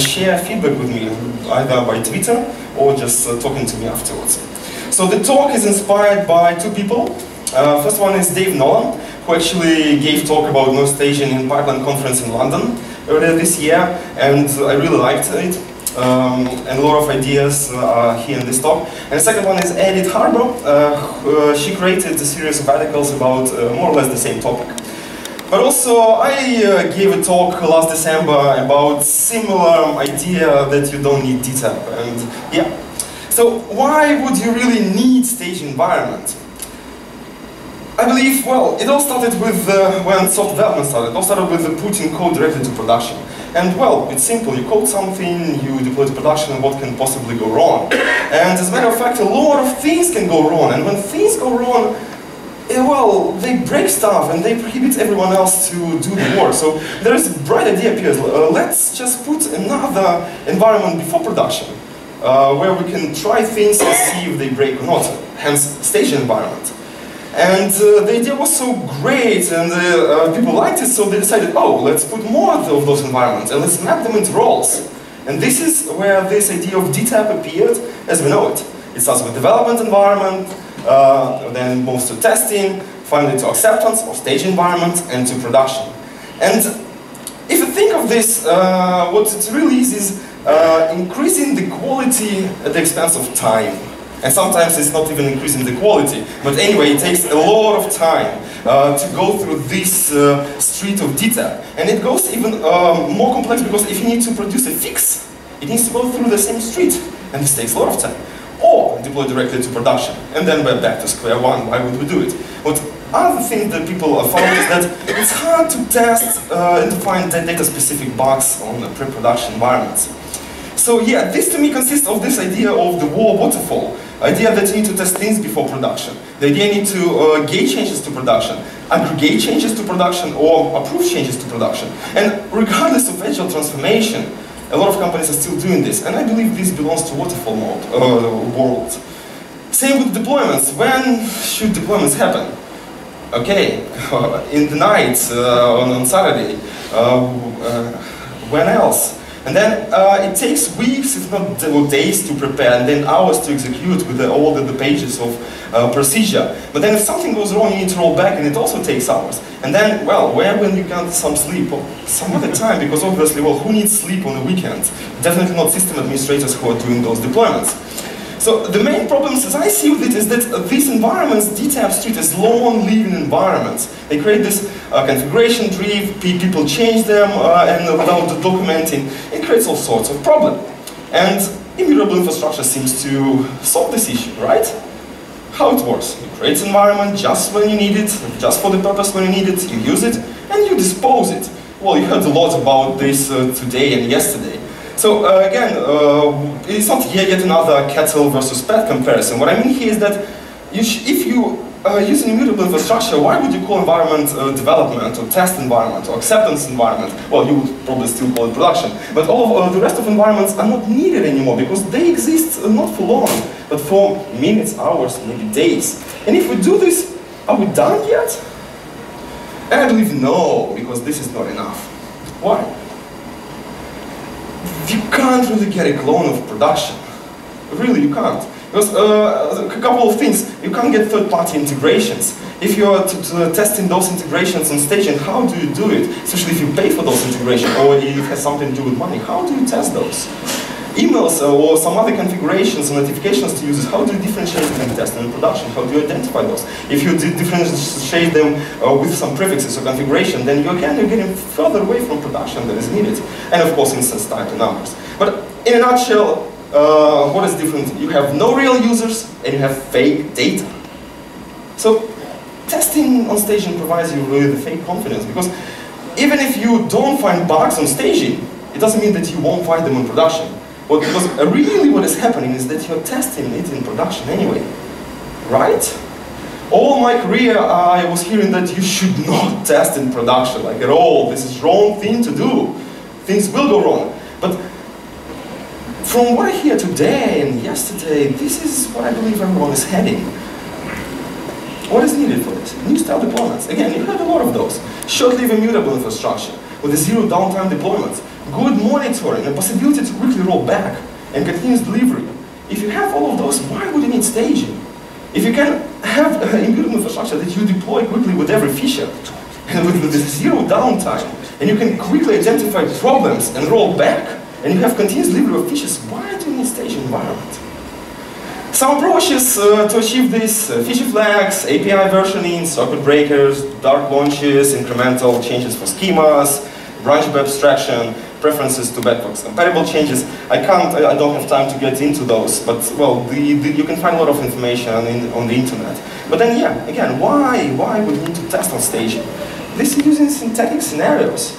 share feedback with me, either by Twitter or just uh, talking to me afterwards. So the talk is inspired by two people. Uh, first one is Dave Nolan, who actually gave talk about no staging in Pipeline conference in London earlier this year, and I really liked it. Um, and a lot of ideas uh, are here in this talk. And the second one is Edith Harbaugh. Uh, uh, she created a series of articles about uh, more or less the same topic. But also, I uh, gave a talk last December about similar idea that you don't need DTAP. And yeah, so why would you really need stage environment? I believe, well, it all started with uh, when software development started. It all started with putting code directly to production. And well, it's simple. You code something, you deploy to production, and what can possibly go wrong? And as a matter of fact, a lot of things can go wrong. And when things go wrong, well, they break stuff and they prohibit everyone else to do the work. So there is a bright idea appears. Uh, let's just put another environment before production, uh, where we can try things and see if they break or not. Hence, stage environment. And uh, the idea was so great, and uh, uh, people liked it, so they decided, oh, let's put more of those environments, and let's map them into roles. And this is where this idea of DTAP appeared as we know it. It starts with development environment, uh, then moves to testing, finally to acceptance or stage environment, and to production. And if you think of this, uh, what it really is is uh, increasing the quality at the expense of time. And sometimes it's not even increasing the quality. But anyway, it takes a lot of time uh, to go through this uh, street of DTAP. And it goes even um, more complex because if you need to produce a fix, it needs to go through the same street. And this takes a lot of time. Deploy directly to production. And then we're back to square one. Why would we do it? What other thing that people have found is that it's hard to test uh, and to find data-specific bugs on the pre-production environments. So yeah, this to me consists of this idea of the war waterfall. Idea that you need to test things before production. The idea you need to uh, gate changes to production, aggregate changes to production, or approve changes to production. And regardless of agile transformation, a lot of companies are still doing this, and I believe this belongs to waterfall mode, uh, world. Same with deployments. When should deployments happen? Okay, in the night, uh, on, on Saturday. Uh, uh, when else? And then uh, it takes weeks, if not days, to prepare, and then hours to execute with the, all the, the, pages of uh, procedure. But then if something goes wrong, you need to roll back, and it also takes hours. And then, well, where will you get some sleep? Well, some other time, because obviously, well, who needs sleep on the weekend? Definitely not system administrators who are doing those deployments. So the main problems as I see with it is that these environments, DTAP treat as long-living environments. They create this uh, configuration drift, people change them, uh, and without the documenting, it creates all sorts of problems. And immutable infrastructure seems to solve this issue, right? How it works. You create an environment just when you need it, just for the purpose when you need it, you use it, and you dispose it. Well, you heard a lot about this uh, today and yesterday. So uh, again, uh, it's not yet another cattle versus pet comparison. What I mean here is that you if you uh, use an immutable infrastructure, why would you call environment uh, development or test environment or acceptance environment? Well, you would probably still call it production. But all of uh, the rest of environments are not needed anymore because they exist uh, not for long, but for minutes, hours, maybe days. And if we do this, are we done yet? And I believe no, because this is not enough. Why? You can't really get a clone of production. Really, you can't. Because uh, a couple of things, you can't get third-party integrations. If you are testing those integrations on staging, how do you do it? Especially if you pay for those integrations, or if it has something to do with money, how do you test those? Emails or some other configurations or notifications to users, how do you differentiate them in testing and production? How do you identify those? If you differentiate them uh, with some prefixes or configuration, then you again you're getting further away from production than is needed. And of course, instance type to numbers. But in a nutshell, uh, what is different? You have no real users and you have fake data. So testing on staging provides you with fake confidence because even if you don't find bugs on staging, it doesn't mean that you won't find them on production. Because really what is happening is that you're testing it in production anyway, right? All my career, I was hearing that you should not test in production, like at all. This is wrong thing to do. Things will go wrong. But from what I hear today and yesterday, this is what I believe everyone is heading. What is needed for this? New style deployments. Again, you have a lot of those. Short-lived immutable infrastructure with a zero downtime deployment. Good monitoring, and possibility to quickly roll back, and continuous delivery. If you have all of those, why would you need staging? If you can have an immutable infrastructure that you deploy quickly with every feature, and with, with zero downtime, and you can quickly identify problems and roll back, and you have continuous delivery of features, why do you need staging environment? Some approaches uh, to achieve this, uh, feature flags, API versioning, circuit breakers, dark launches, incremental changes for schemas, branch abstraction, preferences to backwards compatible changes. I can't, I, don't have time to get into those, but well, the, the, you can find a lot of information in, on the internet. But then yeah, again, why, why would we need to test on staging? This is using synthetic scenarios.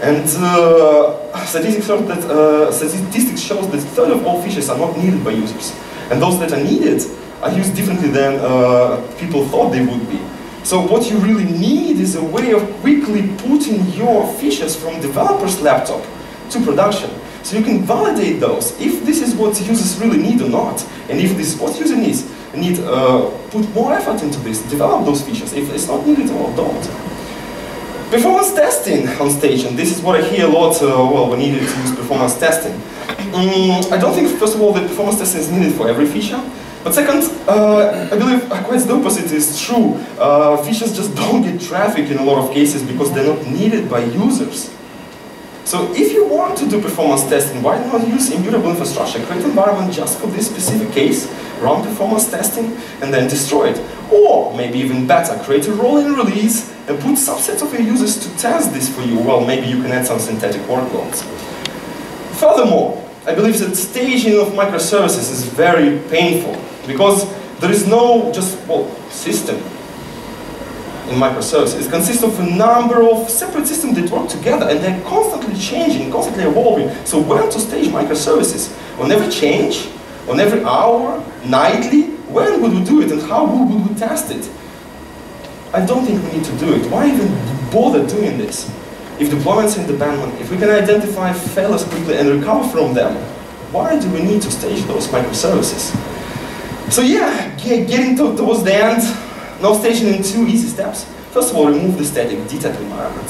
And uh, statistics, show that, uh, statistics shows that third of all features are not needed by users. And those that are needed are used differently than uh, people thought they would be. So what you really need is a way of quickly putting your features from developer's laptop to production. So you can validate those, if this is what users really need or not, and if this is what user needs, need uh, put more effort into this, develop those features. If it's not needed, well, don't. Performance testing on stage, and this is what I hear a lot, uh, well, we needed to use performance testing. Mm, I don't think, first of all, that performance testing is needed for every feature. But second, uh, I believe quite the opposite is true. Uh, just don't get traffic in a lot of cases because they're not needed by users. So if you want to do performance testing, why not use immutable infrastructure? Create an environment just for this specific case, run performance testing, and then destroy it. Or maybe even better, create a rolling release and put subsets of your users to test this for you. Well, maybe you can add some synthetic workloads. Furthermore, I believe that staging of microservices is very painful because there is no just well, system in microservices. It consists of a number of separate systems that work together and they're constantly changing, constantly evolving. So when to stage microservices? On every change? On every hour? Nightly? When would we do it and how would we test it? I don't think we need to do it. Why even bother doing this? If deployments in the abandonment, if we can identify failures quickly and recover from them, why do we need to stage those microservices? So yeah, getting to, towards the end, no staging in two easy steps. First of all, remove the static DTAP environment.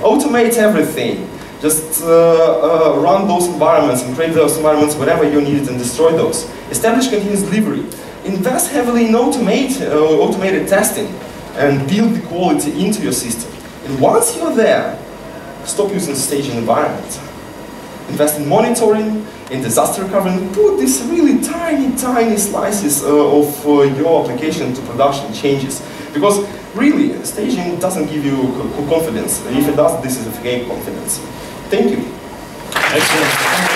Automate everything. Just uh, uh, run those environments and create those environments wherever you need it and destroy those. Establish continuous delivery. Invest heavily in automate, uh, automated testing and build the quality into your system. And once you're there, stop using staging environment. Invest in monitoring, in disaster recovery, and put these really tiny, tiny slices uh, of uh, your application to production changes. Because really, staging doesn't give you confidence. If it does, this is a fake confidence. Thank you. Excellent.